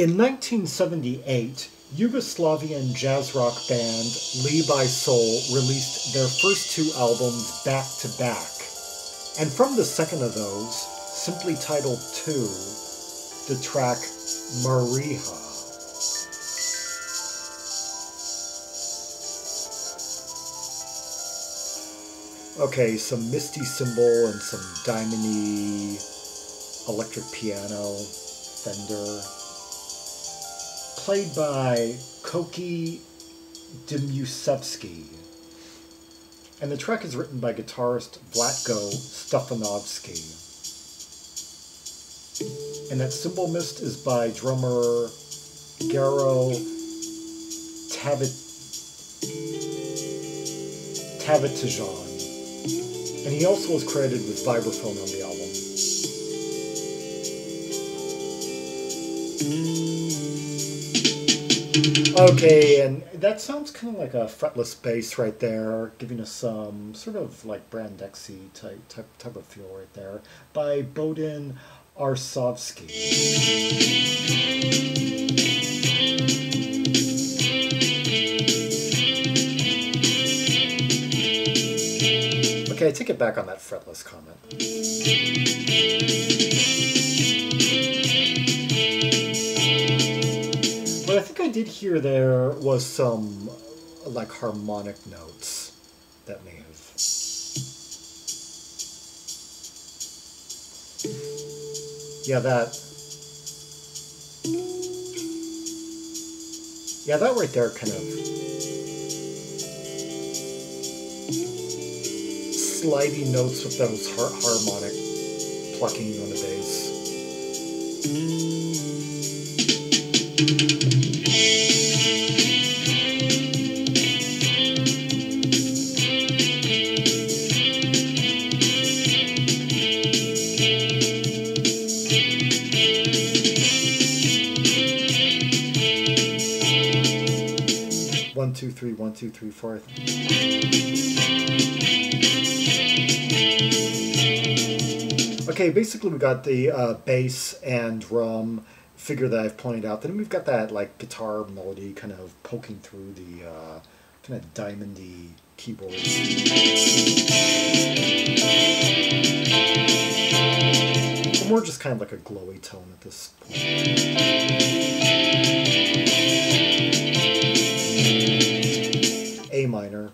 In 1978, Yugoslavian jazz rock band Leb I Sol released their first two albums back to back. And from the second of those, simply titled Two, the track Marija. Okay, some misty cymbal and some diamondy electric piano, Fender played by Koki Dimuševski. And the track is written by guitarist Vlatko Stefanovski. And that cymbal mist is by drummer Garo Tavit Tavitijan. And he also was credited with vibraphone on the album. Okay, and that sounds kind of like a fretless bass right there, giving us some sort of like Brand X-y type type type of feel right there by Bodan Arsovski. Okay, take it back on that fretless comment. Did hear there was some like harmonic notes that may have. Yeah, that. Yeah, that right there kind of sliding notes with those har- harmonic plucking on the bass. Two, three, one, two, three, four. Okay, basically we got the uh, bass and drum figure that I've pointed out. Then we've got that like guitar melody kind of poking through the uh, kind of diamondy keyboards. more just kind of like a glowy tone at this point. Minor.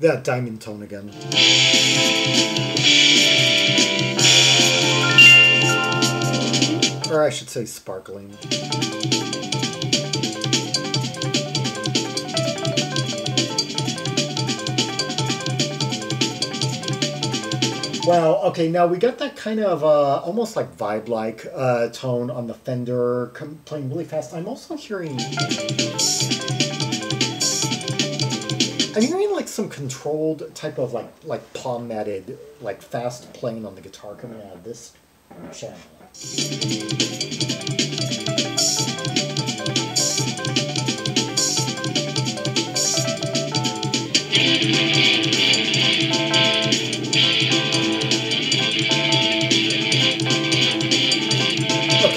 That diamond tone again. Or I should say sparkling. Wow. Okay. Now we got that kind of uh, almost like vibe-like uh, tone on the Fender, playing really fast. I'm also hearing. I'm hearing like some controlled type of like like palm muted like fast playing on the guitar coming out of this channel.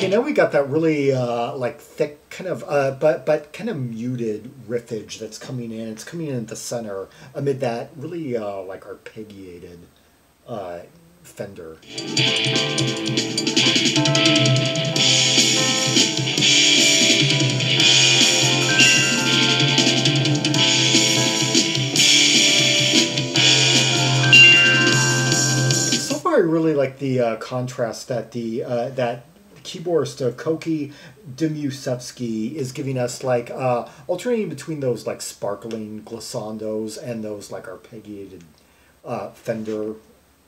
Know we got that really uh, like thick kind of uh, but but kind of muted riffage that's coming in. It's coming in at the center amid that really uh, like arpeggiated uh, Fender. So far, I really like the uh, contrast that the uh, that keyboardist uh, Koki Dimuševski is giving us like uh, alternating between those like sparkling glissandos and those like arpeggiated uh, Fender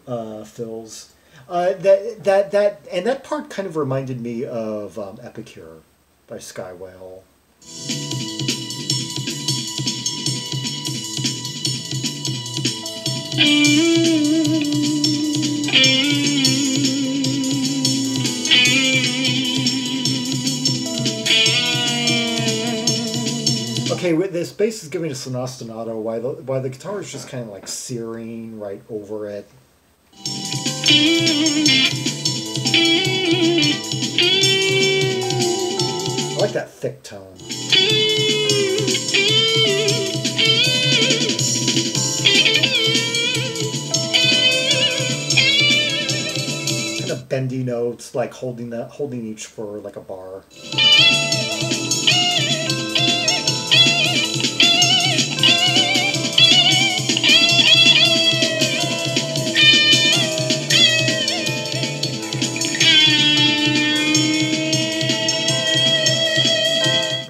uh, fills. Uh, that that that and that part kind of reminded me of um, Epic Hero by Skywhale. Okay, this bass is giving us an ostinato while the, while the guitar is just kind of like searing right over it. I like that thick tone. Kind of bendy notes, like holding that, holding each for like a bar.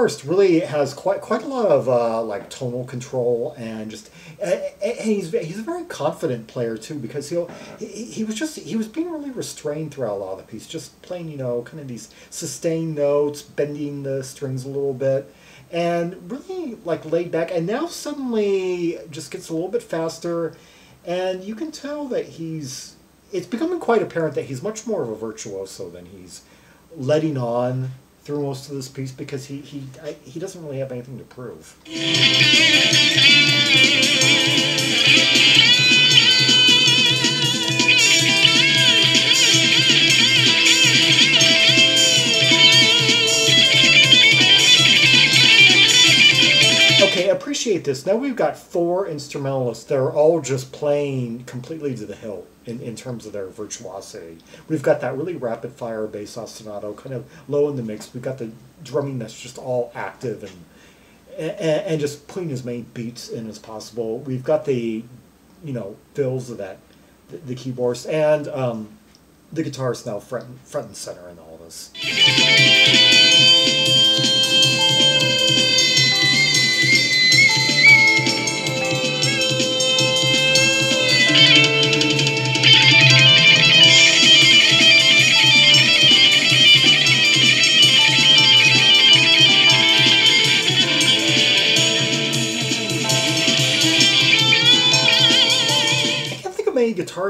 Guitarist really has quite quite a lot of uh, like tonal control and just and he's he's a very confident player too because he'll he he was just he was being really restrained throughout a lot of the piece, just playing you know kind of these sustained notes, bending the strings a little bit, and really like laid back. And now suddenly just gets a little bit faster, and you can tell that he's it's becoming quite apparent that he's much more of a virtuoso than he's letting on through most of this piece because he he I, he doesn't really have anything to prove. Appreciate this. Now we've got four instrumentalists that are all just playing completely to the hilt in, in terms of their virtuosity. We've got that really rapid fire bass ostinato, kind of low in the mix. We've got the drumming that's just all active and and, and just putting as many beats in as possible. We've got the you know fills of that the, the keyboards and um, the guitarist now front front and center in all this.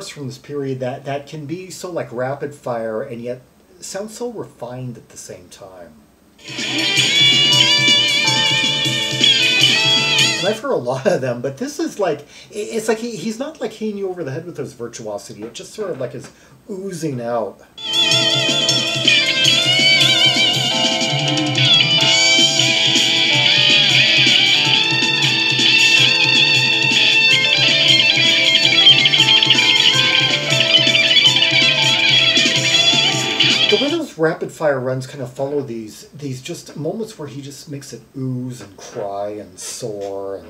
Guitars from this period that, that can be so like rapid fire and yet sound so refined at the same time. And I've heard a lot of them, but this is like, it's like he, he's not like hitting you over the head with his virtuosity. It just sort of like is oozing out. The way those rapid fire runs kind of follow these these just moments where he just makes it ooze and cry and soar and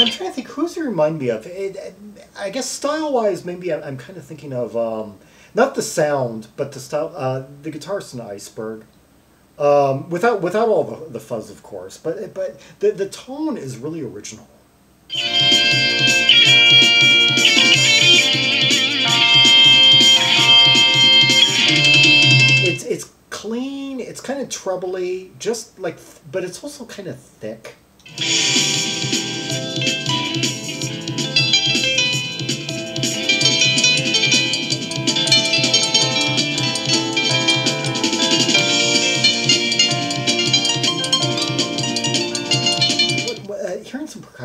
I'm trying to he remind me of. It, I guess style wise, maybe I'm, I'm kind of thinking of um, not the sound, but the style. Uh, the guitarist an Iceberg, um, without without all the, the fuzz, of course. But but the the tone is really original. It's it's clean. It's kind of trebly, just like, but it's also kind of thick.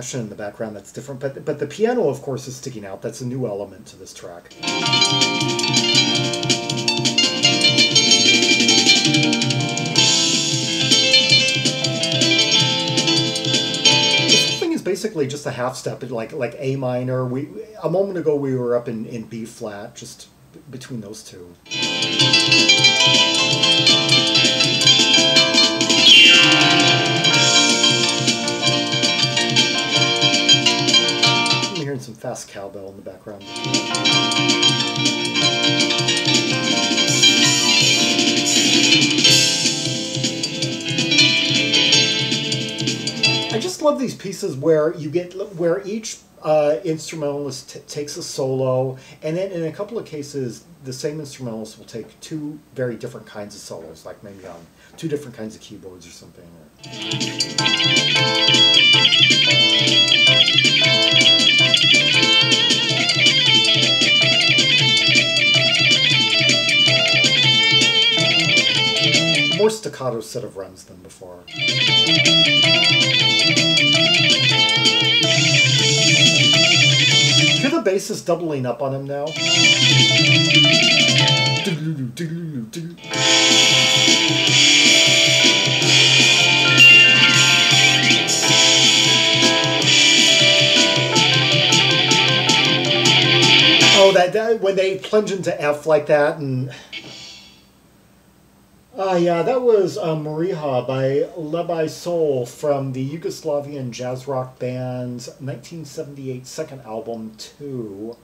Percussion in the background that's different, but but the piano, of course, is sticking out. That's a new element to this track. This thing is basically just a half step, like like A minor. We a moment ago we were up in in B flat, just between those two. Fast cowbell in the background. I just love these pieces where you get where each uh, instrumentalist takes a solo, and then in a couple of cases, the same instrumentalist will take two very different kinds of solos, like maybe on two different kinds of keyboards or something. Staccato set of runs than before. Hear the bassist doubling up on him now? Oh, that, that when they plunge into F like that and. Uh, yeah, that was uh, Marija by Leb I Sol from the Yugoslavian jazz rock band's 1978 second album, Two.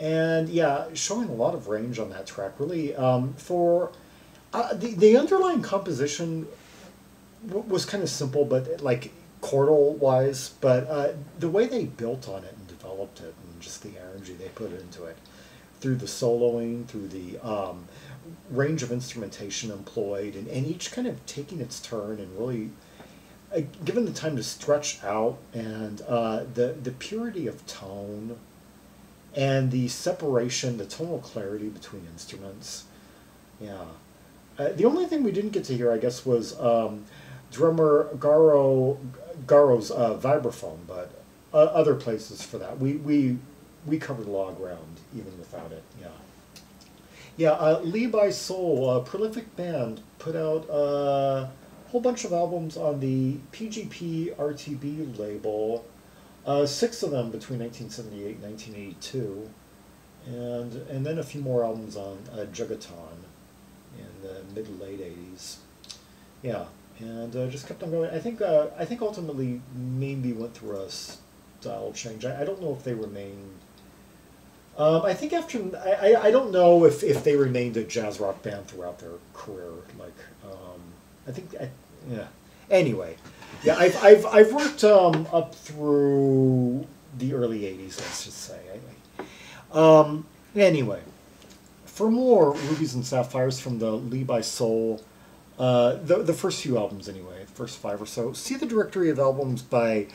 And yeah, showing a lot of range on that track. Really, um, for uh, the, the underlying composition was kind of simple, but like chordal wise, but uh, the way they built on it and developed it and just the energy they put into it through the soloing, through the um, range of instrumentation employed, and, and each kind of taking its turn and really uh, given the time to stretch out and uh, the the purity of tone and the separation, the tonal clarity between instruments. Yeah. Uh, the only thing we didn't get to hear, I guess, was um, drummer Garo Garo's uh, vibraphone, but uh, other places for that. We we we covered a lot of ground even without it. Yeah. Yeah, uh, Leb I Sol, a prolific band, put out a whole bunch of albums on the PGP RTB label. Uh, six of them between 1978 and 1982, and and then a few more albums on uh, Jugoton in the mid late 80s. Yeah, and uh, just kept on going. I think uh, I think ultimately maybe went through a style change. I, I don't know if they remained. Um, I think after I, I, I don't know if, if they remained a jazz rock band throughout their career. Like um, I think I, yeah. Anyway, yeah, I've I've I've worked um, up through the early '80s. Let's just say. Um, anyway, for more rubies and sapphires from the Leb I Sol, uh, the the first few albums anyway, the first five or so. See the directory of albums by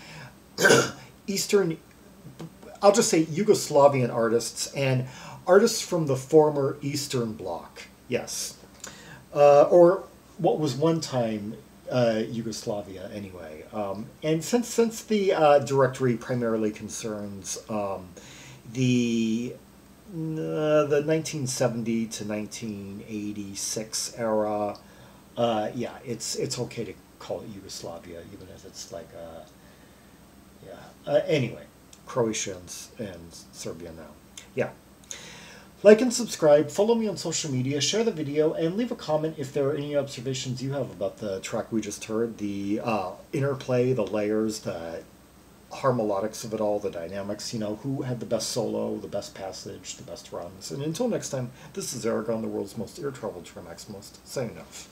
Eastern. I'll just say Yugoslavian artists and artists from the former Eastern Bloc. Yes, uh, or what was one time uh, Yugoslavia anyway. Um, and since since the uh, directory primarily concerns um, the uh, the 1970 to 1986 era, uh, yeah, it's it's okay to call it Yugoslavia, even if it's like a yeah. Uh, anyway, Croatia and, Serbia now. Yeah. Like and subscribe, follow me on social media, share the video, and leave a comment if there are any observations you have about the track we just heard, the uh, interplay, the layers, the harmonics of it all, the dynamics, you know, who had the best solo, the best passage, the best runs. And until next time, this is Zaragon, the world's most ear-traveled Maximalist, saying off.